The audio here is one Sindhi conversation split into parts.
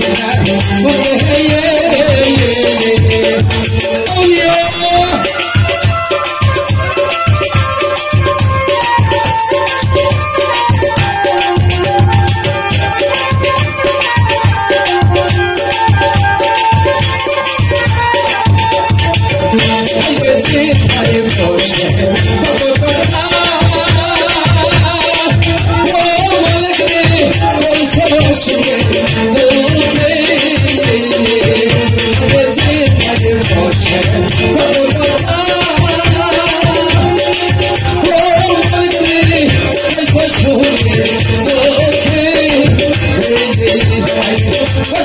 Yeah.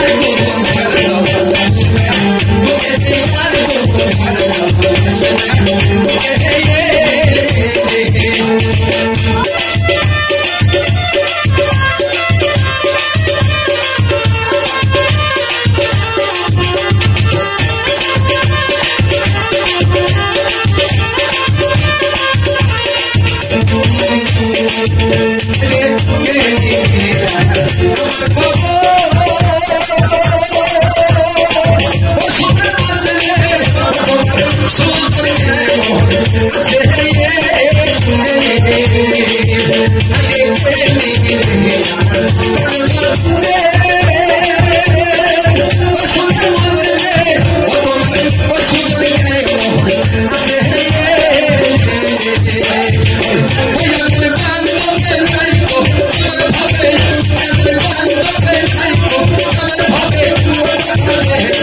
Thank you.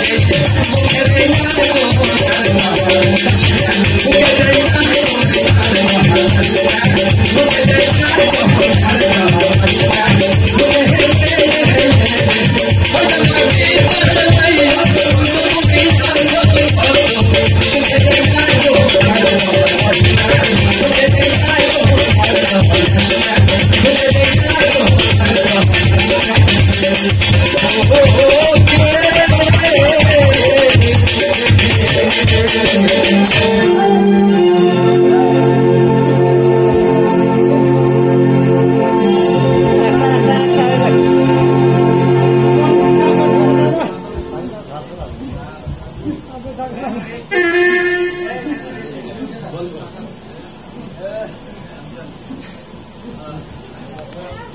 Oh,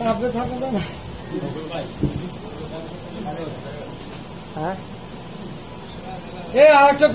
আপনি থাকবেন না হ্যাঁ এ আরেকটা